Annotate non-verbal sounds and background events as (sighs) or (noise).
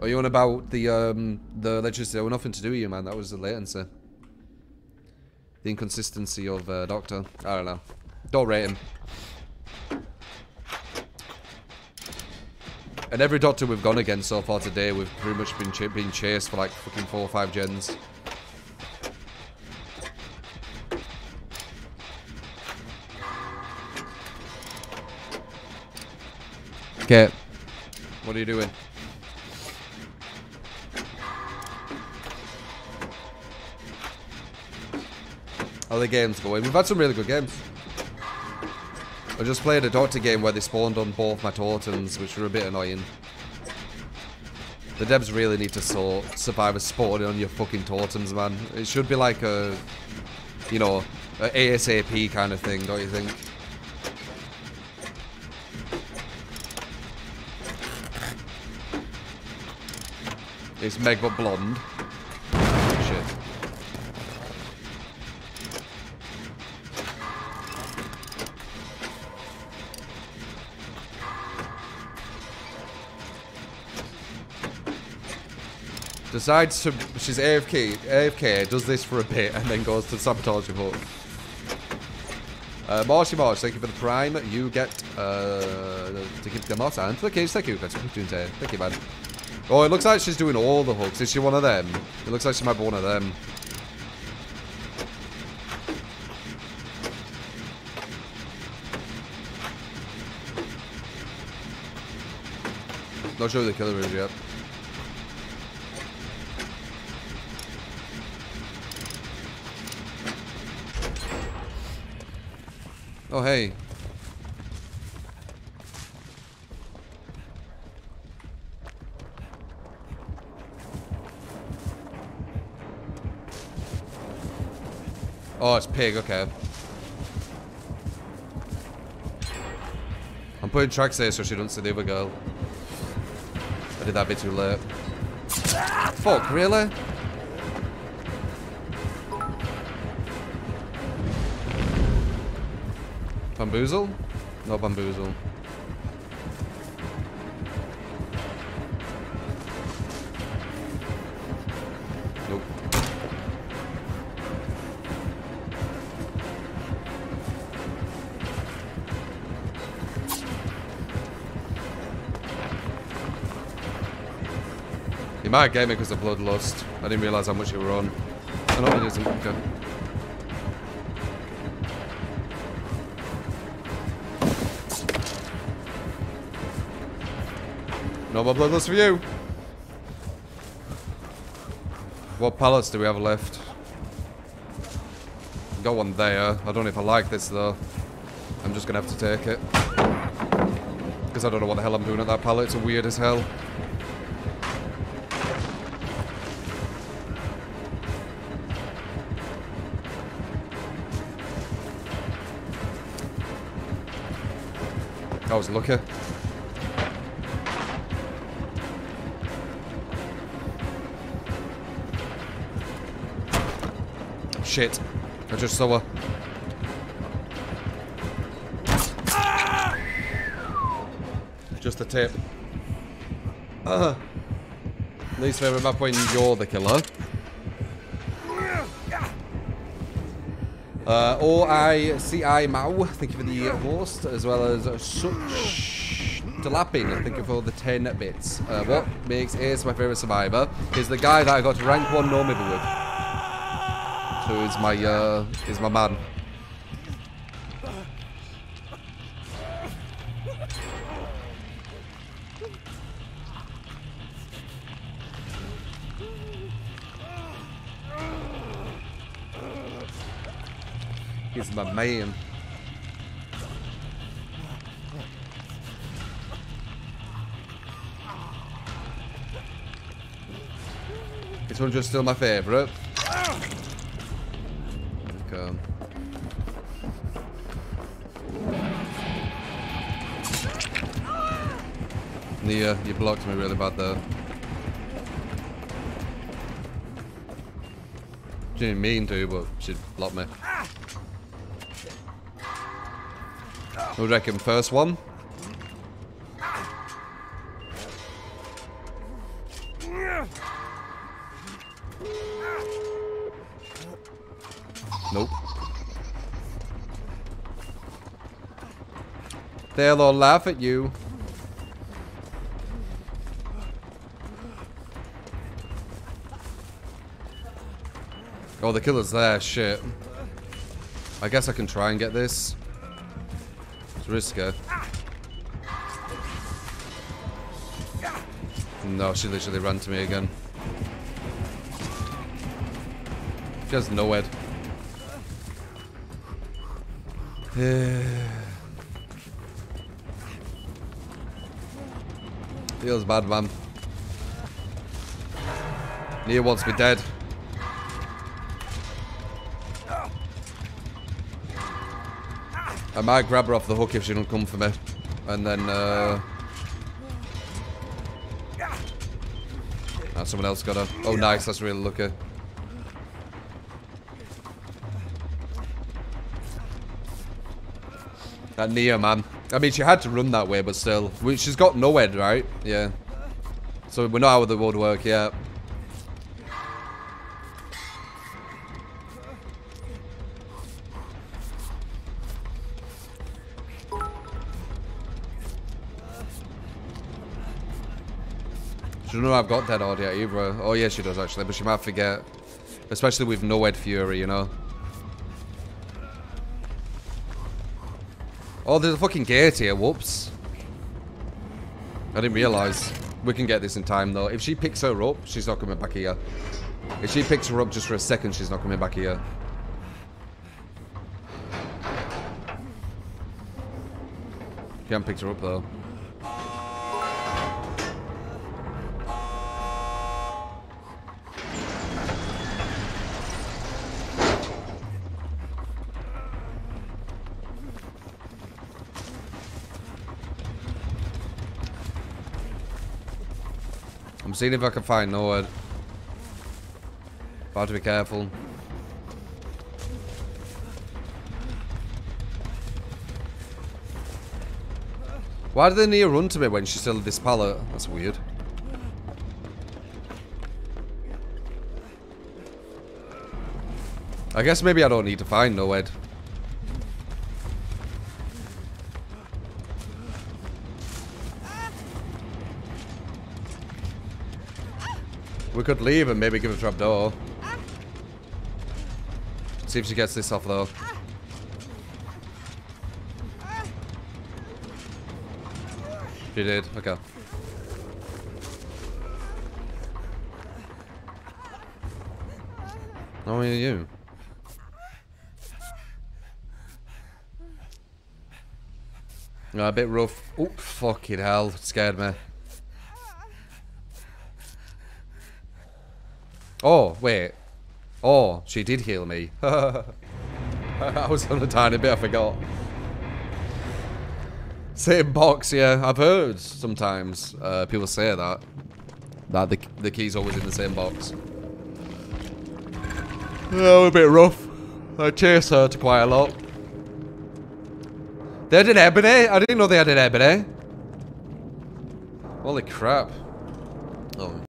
Are you on about the um the electricity? Oh, nothing to do with you, man. That was the latency. The inconsistency of uh, Doctor. I don't know. Don't rate him. And every Doctor we've gone against so far today, we've pretty much been ch being chased for like fucking four or five gens. Okay. What are you doing? The games going? We've had some really good games. I just played a Doctor game where they spawned on both my totems, which were a bit annoying. The devs really need to sort survivors spawning on your fucking totems, man. It should be like a, you know, a ASAP kind of thing, don't you think? It's Meg but blonde. Decides to, she's AFK, AFK, does this for a bit, and then goes to sabotage hook. Uh, Marshy Marsh, thank you for the prime. You get, uh, to keep them out and for the cage, thank you. That's what Thank you, man. Oh, it looks like she's doing all the hooks. Is she one of them? It looks like she might be one of them. Not sure who the killer is yet. Oh, hey. Oh, it's pig, okay. I'm putting tracks there so she doesn't see the other girl. I did that a bit too late. Fuck, really? Bamboozle? No bamboozle. Nope. You might get me because of Bloodlust. I didn't realise how much you were on. I know it isn't. Okay. No more Bloodlust for you. What pallets do we have left? Got one there. I don't know if I like this though. I'm just gonna have to take it. Because I don't know what the hell I'm doing at that pallet. It's weird as hell. I was lucky. Shit. I just saw her. Just a tip. Uh, least favorite map when you're the killer. Uh, O-I-C-I Mao, thank you for the host, as well as Such Delapin, thank you for the 10 bits. Uh, what makes Ace my favourite survivor is the guy that I got to rank 1 No Mither with. Who is my, uh, is my man. He's my man. This one's just still my favourite. Nia, uh, you blocked me really bad there. She didn't mean to, but she blocked me. You reckon? First one? Nope. They'll all laugh at you. Oh, the killer's there. Shit. I guess I can try and get this. It's risky. No, she literally ran to me again. She has no head. (sighs) Feels bad, man. Nia wants me dead. I might grab her off the hook if she don't come for me. And then, uh... Ah, someone else got her. Oh, nice. That's really lucky. That Nia, man. I mean, she had to run that way, but still. She's got no head, right? Yeah. So we're not out of the woodwork yet. She don't know I've got dead audio either. Oh yeah, she does actually, but she might forget. Especially with no Ed fury, you know. Oh, there's a fucking gate here. Whoops. I didn't realise. We can get this in time, though. If she picks her up, she's not coming back here. If she picks her up just for a second, she's not coming back here. Can't pick her up, though. I'm seeing if I can find Noed. About to be careful. Why did they near run to me when she's still at this pallet? That's weird. I guess maybe I don't need to find Noed. We could leave and maybe give a trap door. See if she gets this off though. She did, okay. How are you? Oh, a bit rough. Oh, fucking hell. Scared me. Oh, wait. Oh, she did heal me. (laughs) I was on a tiny bit, I forgot. Same box, yeah. I've heard sometimes uh, people say that. That the, the key's always in the same box. Oh, a bit rough. I chase her to quite a lot. They had an ebony? I didn't know they had an ebony. Holy crap. Oh,